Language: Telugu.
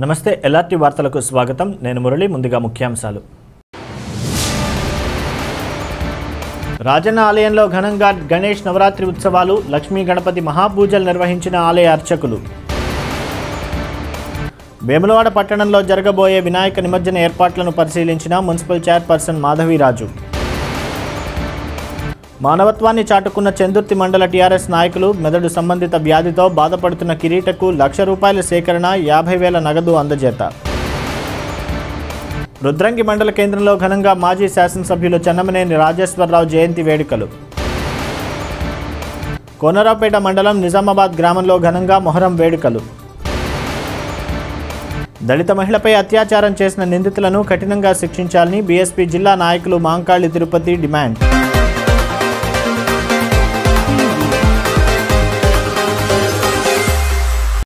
నమస్తే ఎల్ఆర్టీ వార్తలకు స్వాగతం. నేను మురళి ముందుగా ముఖ్యాంశాలు. రాజన్న ఆలయంలో ఘనంగా గణేష్ నవరాత్రి ఉత్సవాలు లక్ష్మీ గణపతి మహాపూజలు నిర్వహించిన ఆలయ అర్చకులు. వేములవాడ పట్టణంలో జరగబోయే వినాయక నిమజ్జన ఏర్పాట్లను పరిశీలించిన మున్సిపల్ చైర్పర్సన్ మాధవీరాజు. మానవత్వాన్ని చాటుకున్న చందుర్తి మండల టీఆర్ఎస్ నాయకులు మెదడు సంబంధిత వ్యాధితో బాధపడుతున్న కిరీటకు లక్ష రూపాయల సేకరణ యాభై వేల నగదు అందజేత. రుద్రంగి మండల కేంద్రంలో ఘనంగా మాజీ శాసనసభ్యులు చెన్నమనేని రాజేశ్వరరావు జయంతి వేడుకలు. కోనరావుపేట మండలం నిజామాబాద్ గ్రామంలో ఘనంగా మొహరం వేడుకలు. దళిత మహిళపై అత్యాచారం చేసిన నిందితులను కఠినంగా శిక్షించాలని బీఎస్పీ జిల్లా నాయకులు మాంకాళి తిరుపతి డిమాండ్.